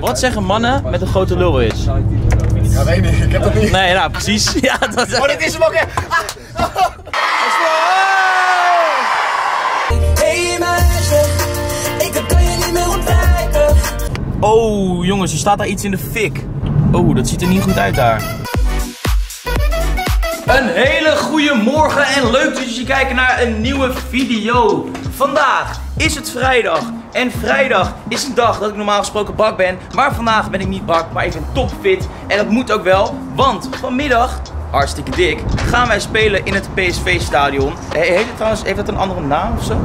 Wat zeggen mannen met een grote lul is? Ja, weet niet. Ik heb dat niet. Nee, nou precies. Ja, dat Oh, dit is hem ook echt. Hey meisje, ik kan je niet meer ontwijken. Oh, jongens, er staat daar iets in de fik. Oh, dat ziet er niet goed uit daar. Een hele goede morgen en leuk dat jullie kijken naar een nieuwe video. Vandaag is het vrijdag. En vrijdag is een dag dat ik normaal gesproken brak ben. Maar vandaag ben ik niet brak, maar ik ben topfit. En dat moet ook wel, want vanmiddag, hartstikke dik, gaan wij spelen in het PSV-stadion. Heet het trouwens, heeft dat een andere naam of zo?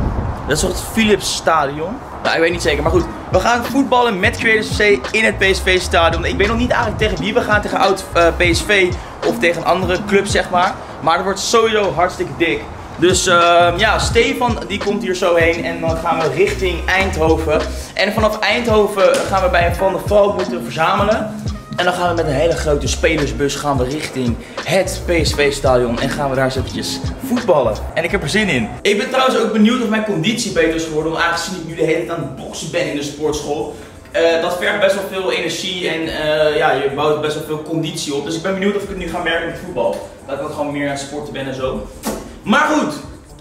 Dat is het Philips Stadion? Nou, ik weet niet zeker, maar goed. We gaan voetballen met Creators FC in het PSV-stadion. Ik weet nog niet eigenlijk tegen wie we gaan, tegen oud eh, PSV of tegen een andere club, zeg maar. Maar het wordt sowieso hartstikke dik. Dus ehm, ja, Stefan die komt hier zo heen en dan gaan we richting Eindhoven. En vanaf Eindhoven gaan we bij Van der Valk moeten verzamelen. En dan gaan we met een hele grote spelersbus gaan we richting het PSV-stadion en gaan we daar eens eventjes voetballen. En ik heb er zin in. Ik ben trouwens ook benieuwd of mijn conditie beter is geworden, aangezien ik nu de hele tijd aan het boksen ben in de sportschool. Eh, dat vergt best wel veel energie en eh, ja, je bouwt best wel veel conditie op. Dus ik ben benieuwd of ik het nu ga merken met voetbal. Dat ik ook gewoon meer aan het sporten ben en zo. Maar goed,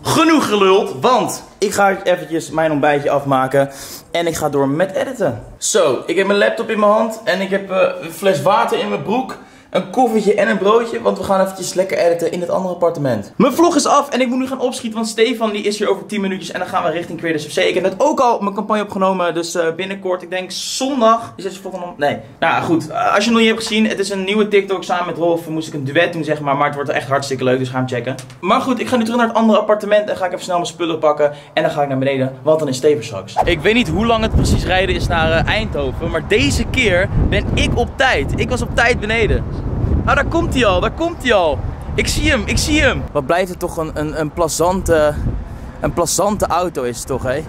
genoeg geluld, want ik ga eventjes mijn ontbijtje afmaken en ik ga door met editen. Zo, ik heb mijn laptop in mijn hand en ik heb eh, een fles water in mijn broek. Een koffietje en een broodje, want we gaan eventjes lekker editen in het andere appartement. Mijn vlog is af en ik moet nu gaan opschieten, want Stefan die is hier over 10 minuutjes en dan gaan we richting Creators FC. Ik heb net ook al mijn campagne opgenomen, dus eh, binnenkort, ik denk zondag, is het volgende... Nee, nou goed, Eh, als je het nog niet hebt gezien, het is een nieuwe TikTok samen met Rolf. Moest ik een duet doen, zeg maar, maar het wordt echt hartstikke leuk, dus ga hem checken. Maar goed, ik ga nu terug naar het andere appartement en ga ik even snel mijn spullen pakken en dan ga ik naar beneden, want dan is Steven straks. Ik weet niet hoe lang het precies rijden is naar eh, Eindhoven, maar deze keer ben ik op tijd. Ik was op tijd beneden. Ah, daar komt hij al, daar komt hij al. Ik zie hem, ik zie hem. Wat blijft het toch een, een, een plazante, een plazante auto is het toch, hé?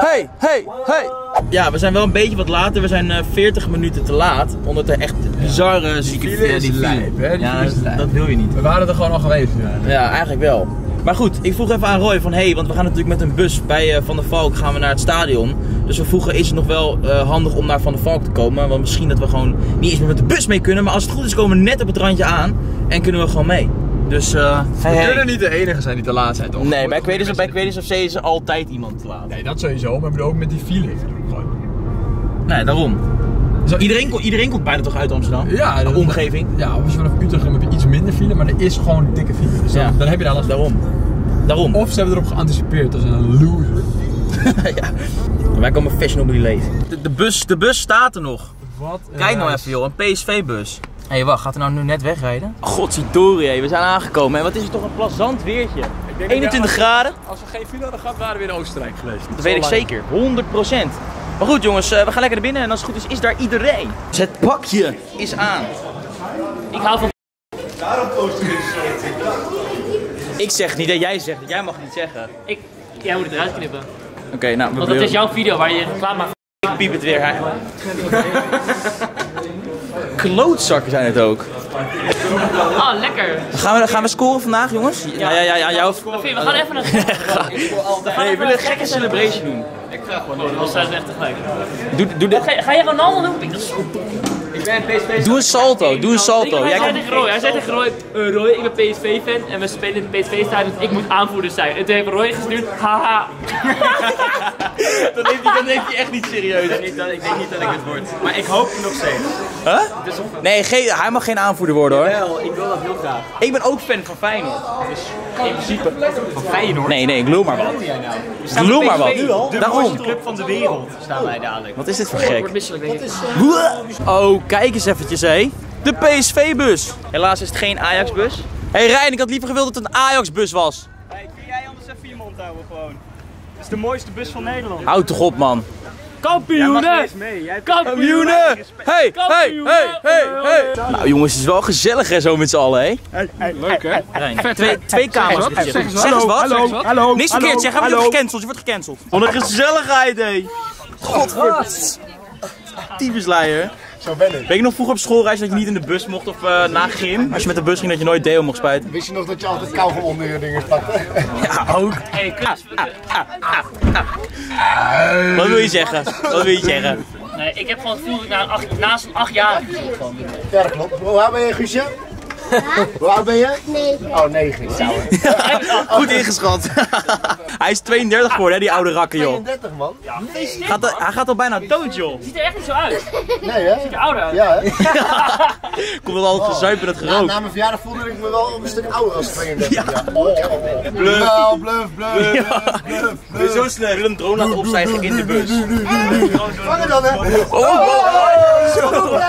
Hey, hey, hey! Ja, we zijn wel een beetje wat later. We zijn eh, 40 minuten te laat. Omdat er echt bizarre zieke file is die file. lijp, hè? Die Ja, file is dat, lijp. dat wil je niet. We waren er gewoon al geweest. Ja. Ja, eigenlijk wel. Maar goed, ik vroeg even aan Roy van hey, want we gaan natuurlijk met een bus bij eh, Van der Valk gaan we naar het stadion. Dus we vroegen is het nog wel eh, handig om naar Van der Valk te komen? Want misschien dat we gewoon niet eens meer met de bus mee kunnen. Maar als het goed is komen we net op het randje aan en kunnen we gewoon mee. Dus eh We hey. kunnen niet de enige zijn die te laat zijn, toch? Nee, bij Quedis of bij Quedis of C is er altijd iemand te laat. Nee, dat sowieso, maar ik bedoel ook met die file. Gewoon. Nee, daarom. Zo, iedereen, iedereen komt bijna toch uit Amsterdam? Ja, de omgeving. Ja, als je vanaf Utrecht heb je iets minder file, maar er is gewoon een dikke file. Dus dan, Ja. dan heb je daar last van. Daarom. Daarom. Of ze hebben erop geanticipeerd als een loser. ja. Wij komen fashionably late. De, de, bus, de bus staat er nog. Wat? Kijk nou even joh, een PSV-bus. Hé, hey, wacht, gaat er nou nu net wegrijden? Godzijdorie, hé, we zijn aangekomen. En wat is het toch een plezant weertje. 21 graden, Als we geen file hadden gehad, waren we in Oostenrijk geweest. dat weet ik zeker. 100%. Maar goed jongens, eh, we gaan lekker naar binnen en als het goed is, is daar iedereen. Dus het pakje is aan. Ik hou van... Ik zeg niet dat jij zegt, jij mag het niet zeggen. Ik, jij moet het eruit knippen. Oké, nou, we Want dat is jouw video waar je reclame maakt. Ik piep het weer eigenlijk. Klootzakken zijn het ook. Oh, lekker. Gaan we, gaan we scoren vandaag, jongens? Ja, ja, ja, ja jouw... Oké, we gaan even naar Nee, we willen een gekke celebration doen. We zijn echt tegelijk. Doe, doe, de, Ga, ga je Ronaldo doen? Ik- doe een salto, doe een salto. Hij Jij zei kan... tegen Roy, hij zei tegen Roy, eh, Roy, ik ben PSV-fan en we spelen in het PSV-stadion, ik moet aanvoerder zijn. En toen heeft Roy gestuurd, haha. Dan neemt hij, dan neemt hij echt niet serieus. Ik denk niet dat ik het word. Maar ik hoop nog steeds. Huh? Nee, geen, hij mag geen aanvoerder worden hoor. Wel, ik wil dat heel graag. Ik ben ook fan van Feyenoord. Dus in principe. Van Feyenoord. Nee, nee, ik lul maar wat. jij nou? Ik lul maar wat. De Daarom. mooiste club van de wereld staan wij dadelijk. Wat is dit voor Ik gek? word misselijk, denk ik. Oh, kijk eens eventjes hé. De PSV-bus. Helaas is het geen Ajax-bus. Hé hey Rijn, ik had liever gewild dat het een Ajax-bus was. Hey, kun jij anders even je mond houden gewoon? Het is de mooiste bus van Nederland. Houd toch op man. Kampioenen! hebt Kampioenen! Hey, hey, hey, hey, hey. Nou jongens, het is wel gezellig hè, zo met z'n allen hè. Leuk hè? Twee, twee kamers. Zeg eens wat. Zeg eens Hallo, wat. hallo, Zeg eens wat. hallo, Niks hallo, verkeerd zeggen, je hallo. wordt gecanceld, je wordt gecanceld. Wat een gezelligheid hé. Godver... Tyfusleier. Zo ben ik. Weet je nog vroeger op schoolreis dat je niet in de bus mocht of eh, na gym? Als je met de bus ging dat je nooit deo mocht spuiten? Wist je nog dat je altijd kauwgom onder je dingen pakte? Ja, ook. Hey, kus. Wat wil je zeggen? Wat wil je zeggen? Nee, ik heb gewoon het gevoel dat ik na, een acht, na zo'n acht jaar van. Ja, dat klopt. Hoe oud ben je, Guusje? Hoe oud ben je? Negen. Oh, negen. Zou Goed ingeschat. hij is 32 geworden, hè, die oude rakker, joh. 32, man. Gaat er- hij gaat al bijna dood, joh. Ziet er echt niet zo uit. Nee, hè? Ziet er ouder uit. Ja, hè? Komt het al gezuipen dat Na, gerook. na mijn verjaardag voelde ik me wel een stuk ouder als 32. Ja. Bluff. Wel, bluff, bluff. bluff, bluff. Zo snel. Een drone laten opstijgen in de bus. Vang het dan, hè? Oh,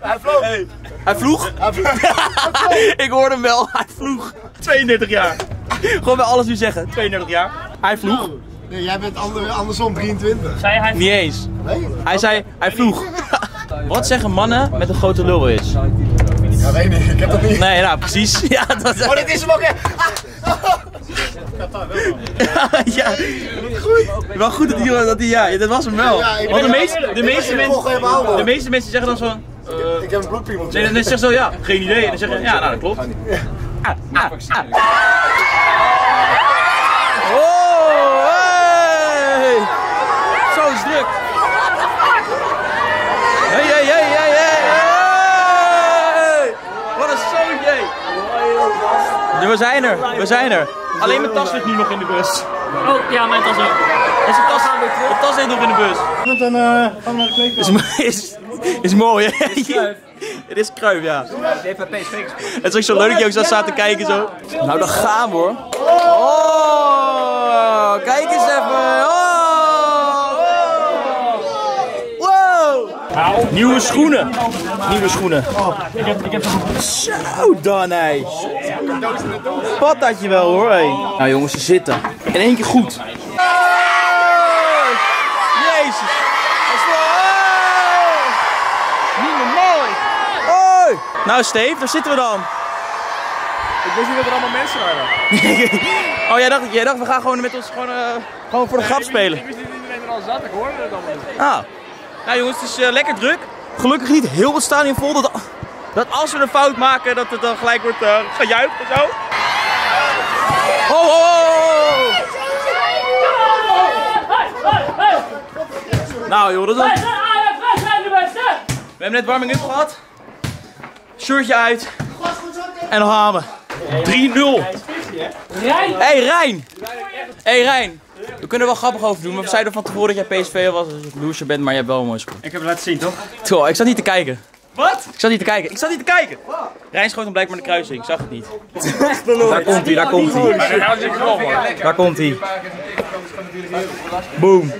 Hij vloog. Hij vloeg? Hij vloog. Ik hoorde hem wel. Hij vloog. 32 jaar. Gewoon bij alles nu zeggen. 32 jaar. Hij vloeg. Nee, jij bent ander, andersom 23. Zei hij Niet eens. Nee? Hij zei, hij vloeg. Wat zeggen mannen met een grote lul is? Ja, weet niet. Ik heb dat niet. Nee, nou precies. Ja, dat Oh, dit is hem ook, ja. Goed. Wel goed dat hij, dat hij ja, dat was hem wel. Want de meeste, de meeste mensen, de meeste mensen zeggen dan zo. Ik heb een bloedpiemeltje. Nee, dan zeggen ze zo ja, geen idee. En dan zeggen ze ja, nou dat klopt. Ah, ah, ah. Oh, hey. Zo is het druk. Hey, hey, hey, hey, hey, hey. Wat een zootje. Ja, we zijn er, we zijn er. Alleen mijn tas ligt nu nog in de bus. Oh, ja, mijn tas ook. Is de tas, de tas ligt nog in de bus. Met een, Is, mooi, hè? Het is kruip, ja. Het is ook zo leuk dat je ook zo staat te kijken zo. Nou, dan gaan we hoor. Oh, kijk eens even. Oh, wow. Nieuwe schoenen. Nieuwe schoenen. Zo dan, hé. Wat had je wel hoor, hé. Nou jongens, ze zitten. In één keer goed. Jezus. Dat is wel... Niet normaal. Hoi. Nou Steve, daar zitten we dan. Ik wist niet dat er allemaal mensen waren. oh, jij dacht, jij dacht we gaan gewoon met ons gewoon, eh, gewoon voor de grap spelen. Ik wist niet dat iedereen er al zat, ik hoorde het allemaal niet. Ah. Nou jongens, het is eh, lekker druk. Gelukkig niet heel het stadion vol. Dat, dat als we een fout maken, dat het dan gelijk wordt eh, gejuicht en zo. Oh, oh, oh, oh. Nou joh, dat Ajax, wij zijn de beste! We hebben net warming-up gehad. Shirtje uit. En dan gaan we. 3-0. Rijn! Hey Rijn! Hey Rijn! We kunnen er wel grappig over doen, maar we zeiden van tevoren dat jij PSV was, dus een loser bent, maar je hebt wel een mooi schoen. Ik heb het laten zien, toch? Toch, ik zat niet te kijken. Wat? Ik zat niet te kijken. Ik zat niet te kijken. Rijn schoot hem blijkbaar de kruising, ik zag het niet. Daar komt hij, daar komt hij. Daar komt hij. Boom.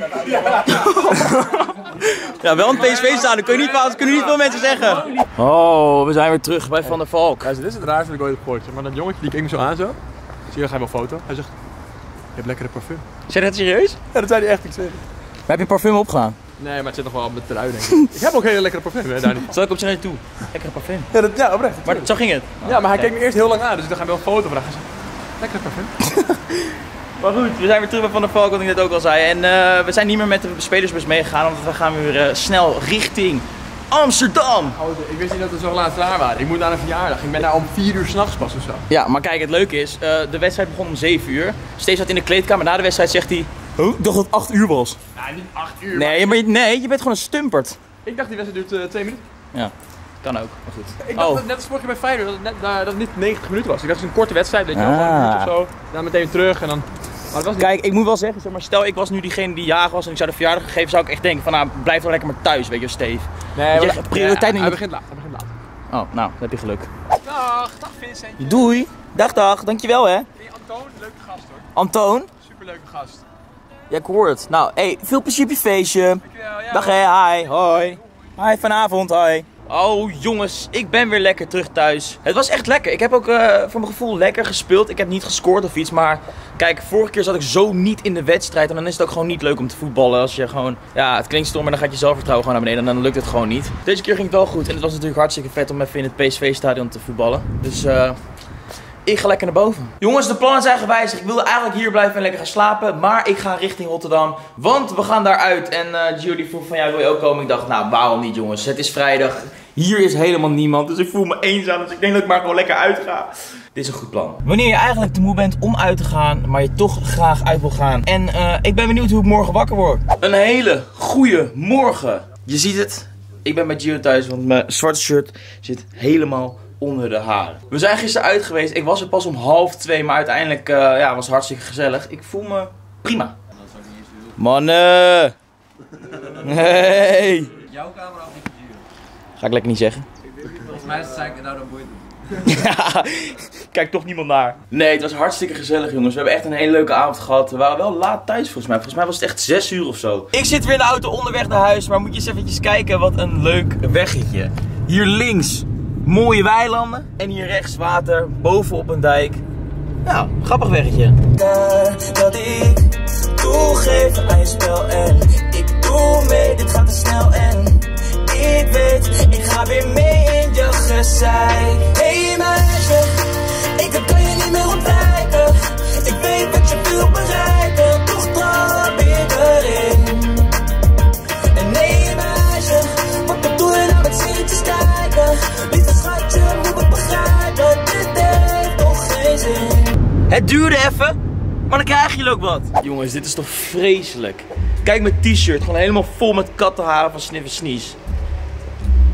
Ja, wel een PSV-stadion, kun je niet, fout- kunnen niet veel mensen zeggen. Oh, we zijn weer terug bij Van der Valk. Ja, dit is het raarste wat ik ooit heb gehoord. Maar dat jongetje die keek me zo aan zo. Zie je, ga je wel foto? Hij zegt, je hebt lekkere parfum. Zeg je dat serieus? Ja, dat zei hij echt. Ik zeg, Maar heb je parfum opgedaan? nee, maar het zit nog wel op de trui denk ik. ik heb ook hele lekkere parfum, hè, daar niet. Zal ik op zijn toe? Lekkere parfum. Ja, dat, ja oprecht. Maar zo ging het. Ja, maar hij keek me eerst heel lang aan, dus dan ga je wel een foto vragen. Hij zegt, lekkere parfum. Maar goed, we zijn weer terug bij Van der Valk, wat ik net ook al zei. En eh, we zijn niet meer met de spelersbus meegegaan, want we gaan weer eh, snel richting Amsterdam. Oh, ik wist niet dat we zo laat klaar waren. Ik moet naar een verjaardag. Ik ben daar om 4 uur s'nachts pas of zo. Ja, maar kijk, het leuke is, eh, de wedstrijd begon om 7 uur. Steeds zat in de kleedkamer. Na de wedstrijd zegt hij, oh, ik dacht dat het 8 uur was. Ja, niet 8 uur. Nee, maar je, nee, je bent gewoon een stumperd. Ik dacht die wedstrijd duurt 2 minuten. Ja, kan ook, maar goed. Ik dacht Oh. dat, net als vorige keer bij Feyenoord, dat het, net, dat het niet 90 minuten was. Ik dacht het is een korte wedstrijd, weet je wel, Ah. een minuutje of zo. Dan meteen terug en dan... Maar dat was niet. Kijk, ik moet wel zeggen, zeg maar, stel ik was nu diegene die jager was en ik zou de verjaardag geven, zou ik echt denken van, nou, blijf dan lekker maar thuis, weet je, Steve. nee, je, maar- prioriteit Ja, niet- Hij begint laat, hij begint laat. Oh, nou, dan heb je geluk. Dag, dag Vincent. Doei. Dag, dag. Dankjewel, hè. Antoon, leuke gast hoor. Antoon. Superleuke gast. Ja, ik hoor het. Nou, hey, veel plezier op je feestje. Dankjewel, ja. Dag hè, hi, hoi. Hi, vanavond, hoi. Oh jongens, ik ben weer lekker terug thuis. Het was echt lekker. Ik heb ook eh, voor mijn gevoel lekker gespeeld. Ik heb niet gescoord of iets, maar kijk, vorige keer zat ik zo niet in de wedstrijd. En dan is het ook gewoon niet leuk om te voetballen. Als je gewoon, ja, het klinkt stom, maar dan gaat je zelfvertrouwen gewoon naar beneden. En dan lukt het gewoon niet. Deze keer ging het wel goed. En het was natuurlijk hartstikke vet om even in het PSV-stadion te voetballen. Dus eh ik ga lekker naar boven. Jongens, de plannen zijn gewijzigd. Ik wilde eigenlijk hier blijven en lekker gaan slapen. Maar ik ga richting Rotterdam. Want we gaan daaruit. En uh, Gio die vroeg van, ja, wil je ook komen? Ik dacht, nou, waarom niet jongens? Het is vrijdag. Hier is helemaal niemand. Dus ik voel me eenzaam. Dus ik denk dat ik maar gewoon lekker uitga. Dit is een goed plan. Wanneer je eigenlijk te moe bent om uit te gaan, maar je toch graag uit wil gaan. En uh, ik ben benieuwd hoe ik morgen wakker word. Een hele goede morgen. Je ziet het. Ik ben bij Gio thuis, want mijn zwarte shirt zit helemaal onder de haren. We zijn gisteren uit geweest. Ik was er pas om half twee, maar uiteindelijk uh, ja, was het hartstikke gezellig. Ik voel me prima. Mannen! Hey! Jouw camera of die? Ga ik lekker niet zeggen. Volgens mij zei ik nou dan boeit. Ja, kijk toch niemand naar. Nee, het was hartstikke gezellig jongens. We hebben echt een hele leuke avond gehad. We waren wel laat thuis volgens mij. Volgens mij was het echt 6 uur of zo. Ik zit weer in de auto onderweg naar huis. Maar moet je eens eventjes kijken wat een leuk weggetje. Hier links mooie weilanden. En hier rechts water. Bovenop een dijk. Nou, grappig weggetje. Dat ik toegeef aan je spel en ik doe mee, dit gaat te snel en ik weet, ik ga weer mee in je gezeik. Hey meisje, ik kan je niet meer ontwijken. Ik weet wat je wil bereiken, toch trap ik erin. En nee meisje, wat bedoel je nou met serieetjes kijken? Het duurde even. Maar dan krijg je ook wat. Jongens, dit is toch vreselijk. Kijk mijn t-shirt, gewoon helemaal vol met kattenharen van Sniff Sneeze.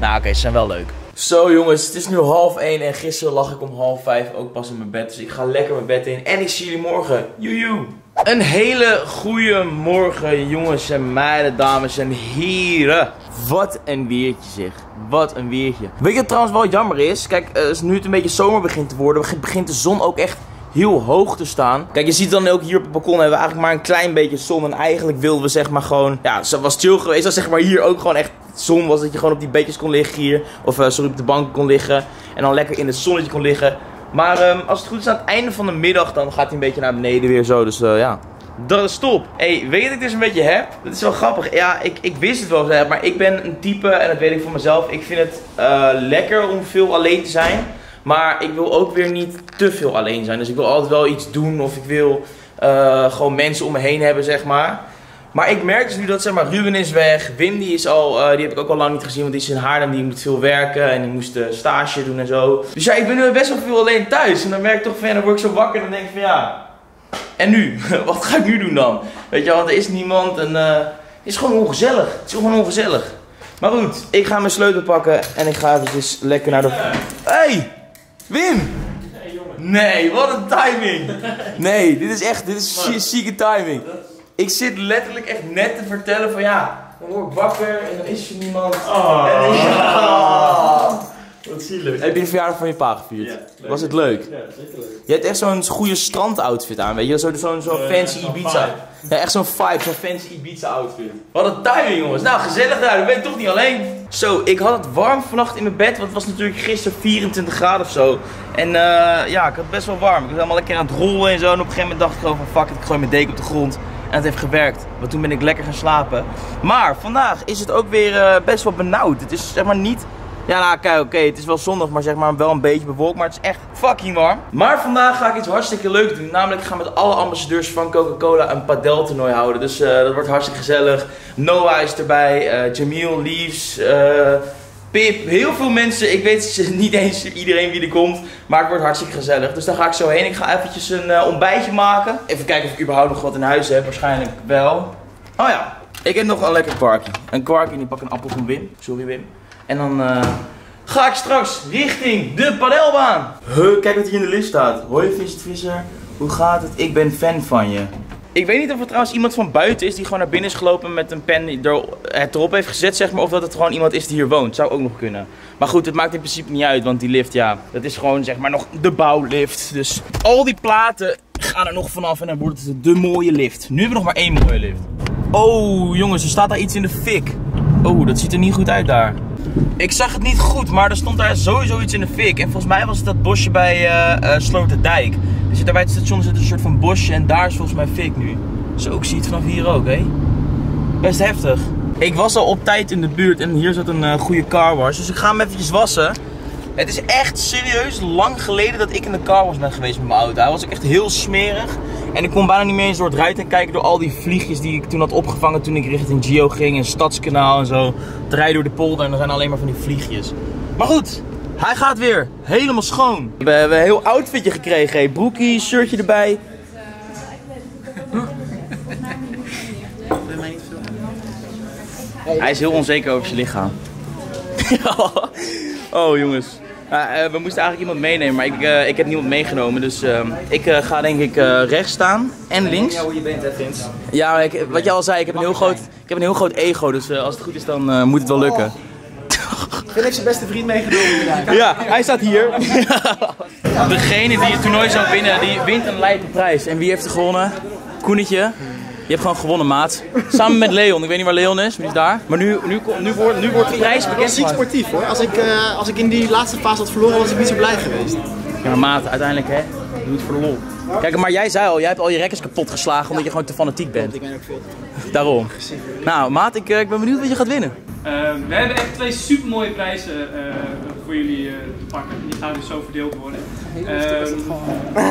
Nou oké, ze zijn wel leuk. Zo jongens, het is nu half 1 en gisteren lag ik om half 5 ook pas in mijn bed. Dus ik ga lekker mijn bed in en ik zie jullie morgen. Joejoe. Een hele goede morgen jongens en meiden, dames en heren. Wat een weertje zeg. Wat een weertje. Weet je wat trouwens wel jammer is? Kijk, uh, nu het een beetje zomer begint te worden, begint de zon ook echt heel hoog te staan. Kijk, je ziet dan ook hier op het balkon hebben we eigenlijk maar een klein beetje zon. En eigenlijk wilden we zeg maar gewoon, ja, het was chill geweest als zeg maar hier ook gewoon echt zon was. Dat je gewoon op die beetjes kon liggen hier. Of uh, sorry, op de bank kon liggen. En dan lekker in het zonnetje kon liggen. Maar um, als het goed is aan het einde van de middag, dan gaat hij een beetje naar beneden weer zo. Dus uh, ja. Dat is top. hey, weet je dat ik dus een beetje heb? Dat is wel grappig. Ja, ik, ik wist het wel, maar ik ben een type, en dat weet ik van mezelf. Ik vind het uh, lekker om veel alleen te zijn. Maar ik wil ook weer niet te veel alleen zijn. Dus ik wil altijd wel iets doen. Of ik wil uh, gewoon mensen om me heen hebben, zeg maar. Maar ik merk dus nu dat zeg maar, Ruben is weg. Wim die is al, uh, die heb ik ook al lang niet gezien. Want die is in Haarlem, die moet veel werken. En die moest uh, stage doen en zo. Dus ja, ik ben nu best wel veel alleen thuis. En dan merk ik toch van, ja, dan word ik zo wakker. En dan denk ik van, ja, en nu? Wat ga ik nu doen dan? Weet je want er is niemand. En uh, het is gewoon ongezellig. Het is gewoon ongezellig. Maar goed, ik ga mijn sleutel pakken. En ik ga eventjes lekker naar de... Hey! Wim! Nee, wat een timing! Nee, dit is echt, dit is zieke timing. Ik zit letterlijk echt net te vertellen van ja, dan word ik wakker en dan is er niemand. Oh. En dan Oh. zielig. Heb je de verjaardag van je pa gevierd? Ja, Was het leuk? Ja, zeker leuk. Je hebt echt zo'n goede strandoutfit aan, weet je? Zo'n zo, zo fancy Ibiza. Ja, echt zo'n vibe, zo'n fancy Ibiza outfit. Wat een timing jongens. Nou, gezellig daar, dan ben ik toch niet alleen. Zo, ik had het warm vannacht in mijn bed, want het was natuurlijk gisteren 24 graden of zo. En uh, ja, ik had het best wel warm. Ik was helemaal lekker aan het rollen en zo. En op een gegeven moment dacht ik gewoon van fuck it, ik gooi mijn deken op de grond. En het heeft gewerkt, want toen ben ik lekker gaan slapen. Maar vandaag is het ook weer uh, best wel benauwd. Het is zeg maar niet ja, nou kijk, oké, het is wel zonnig, maar zeg maar wel een beetje bewolkt. Maar het is echt fucking warm. Maar vandaag ga ik iets hartstikke leuk doen. Namelijk, ik ga met alle ambassadeurs van Coca-Cola een padeltoernooi houden. Dus uh, dat wordt hartstikke gezellig. Noah is erbij, uh, Jamil, Leaves, uh, Pip. Heel veel mensen. Ik weet niet eens iedereen wie er komt. Maar het wordt hartstikke gezellig. Dus daar ga ik zo heen. Ik ga eventjes een ontbijtje maken. Even kijken of ik überhaupt nog wat in huis heb. Waarschijnlijk wel. Oh ja, ik heb nog een lekker kwarkje. Een kwarkje en die pak een appel van Wim. Sorry Wim. En dan uh, ga ik straks richting de padelbaan. Huh, kijk wat hier in de list staat. Hoi Vincent Visser, hoe gaat het? Ik ben fan van je. Ik weet niet of er trouwens iemand van buiten is die gewoon naar binnen is gelopen met een pen die er, het erop heeft gezet, zeg maar. Of dat het gewoon iemand is die hier woont. Zou ook nog kunnen. Maar goed, het maakt in principe niet uit, want die lift, ja, dat is gewoon zeg maar nog de bouwlift. Dus al die platen gaan er nog vanaf en dan wordt het de mooie lift. Nu hebben we nog maar één mooie lift. Oh, jongens, er staat daar iets in de fik. Oh, dat ziet er niet goed uit daar. Ik zag het niet goed, maar er stond daar sowieso iets in de fik. En volgens mij was het dat bosje bij uh, uh, Sloterdijk. Er zit daar bij het station zit een soort van bosje en daar is volgens mij fik nu. Zo, ik zie het vanaf hier ook, hè. Best heftig. Ik was al op tijd in de buurt en hier zat een uh, goede car wash. Dus ik ga hem eventjes wassen. Het is echt serieus lang geleden dat ik in de car was ben geweest met mijn auto. Hij was ook echt heel smerig. En ik kon bijna niet meer eens door het ruiten kijken door al die vliegjes die ik toen had opgevangen toen ik richting Gio ging. En Stadskanaal en zo. Het rijden door de polder en er zijn alleen maar van die vliegjes. Maar goed, hij gaat weer helemaal schoon. We hebben een heel outfitje gekregen. Broekie, shirtje erbij. Hij is heel onzeker over zijn lichaam. oh jongens. Ja, eh, we moesten eigenlijk iemand meenemen, maar ik, eh, ik heb niemand meegenomen. Dus ehm, ik eh, ga denk ik rechts staan en links. hoe je bent, hè, Vince? Ja, ik, wat je al zei, ik heb een heel groot, ik heb een heel groot ego. Dus als het goed is, dan moet het wel lukken. Vind ik zijn beste vriend meegenomen. Ja, hij staat hier. Degene die het toernooi zou winnen, die wint een lijpe prijs. En wie heeft er gewonnen? Koenetje. Je hebt gewoon gewonnen, maat. Samen met Leon. Ik weet niet waar Leon is, maar die is daar. Maar nu, nu, nu, wordt, nu wordt de prijs bekend. Ziek sportief hoor. Als ik, eh, als ik in die laatste fase had verloren, was ik niet zo blij geweest. Ja, maar maat, uiteindelijk hè, doe het voor de lol. Kijk, maar jij zei al, jij hebt al je rekkers kapot geslagen omdat je gewoon te fanatiek bent. Ik ben ook veel. Daarom. Nou, maat, ik, eh, ik ben benieuwd wat je gaat winnen. Eh, we hebben echt twee super mooie prijzen eh, voor jullie eh, te pakken. Die gaan dus zo verdeeld worden. Ehm,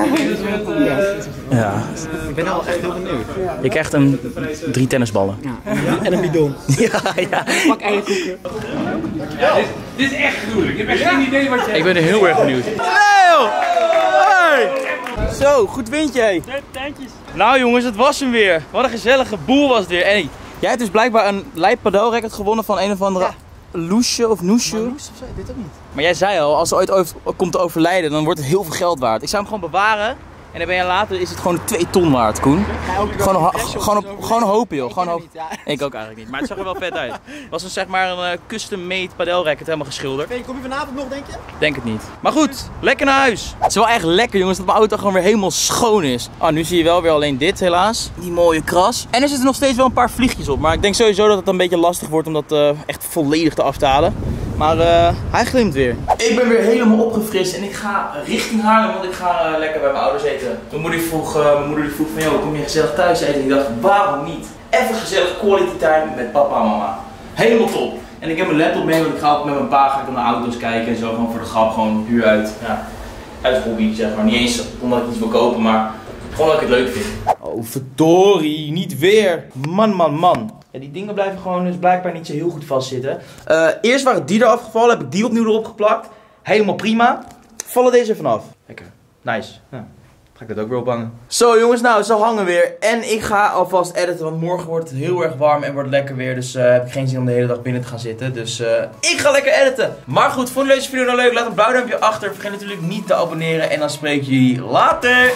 ik we het, eh, Ja. Ik ben al echt heel benieuwd. Je krijgt een drie tennisballen. En een bidon. Ja, ja. Pak eierkoeken. ja, dit, dit is echt gruwelijk. Ik heb echt geen idee wat je Ik ben er heel erg benieuwd. Leo! Hey! Zo, goed windje. Nou jongens, het was hem weer. Wat een gezellige boel was het weer. En hey, jij hebt dus blijkbaar een lijp padelrecord gewonnen van een of andere Loesje of Noesje. Dit ook niet. Maar jij zei al, als ze ooit over, komt te overlijden, dan wordt het heel veel geld waard. Ik zou hem gewoon bewaren. En dan ben je later is het gewoon 2 ton waard, Koen. Gewoon, ho- gewoon, op, gewoon hopen, joh. Gewoon hopen. Ik ook eigenlijk niet. Maar het zag er wel vet uit. Het was een, zeg maar een eh, custom-made padelracket, helemaal geschilderd. Kom je vanavond nog, denk je? Denk het niet. Maar goed, lekker naar huis. Het is wel echt lekker jongens dat mijn auto gewoon weer helemaal schoon is. Oh, nu zie je wel weer alleen dit helaas. Die mooie kras. En er zitten nog steeds wel een paar vliegjes op. Maar ik denk sowieso dat het een beetje lastig wordt om dat eh, echt volledig te aftalen. Maar eh, hij glimt weer. Ik ben weer helemaal opgefrist en ik ga richting Haarlem, want ik ga eh, lekker bij mijn ouders eten. Mijn moeder vroeg, eh, mijn moeder die vroeg van, joh, kom je gezellig thuis eten? En ik dacht, waarom niet? Even gezellig quality time met papa en mama. Helemaal top. En ik heb mijn laptop mee, want ik ga ook met mijn pa ga ik naar auto's kijken en zo. Gewoon voor de grap, gewoon puur uit, ja, uit hobby zeg maar. Niet eens omdat ik iets wil kopen, maar gewoon dat ik het leuk vind. Oh, verdorie, niet weer. Man, man, man. Ja, die dingen blijven gewoon dus blijkbaar niet zo heel goed vastzitten. Eh, eerst waren die eraf gevallen, heb ik die opnieuw erop geplakt. Helemaal prima. Vallen deze vanaf. Lekker. Nice. Ja. Ga ik dat ook weer ophangen. Zo jongens, nou, ze hangen weer. En ik ga alvast editen, want morgen wordt het heel erg warm en wordt het lekker weer. Dus eh, heb ik geen zin om de hele dag binnen te gaan zitten. Dus eh, ik ga lekker editen. Maar goed, vond je deze video nou leuk? Laat een blauw duimpje achter. Vergeet natuurlijk niet te abonneren. En dan spreek ik jullie later.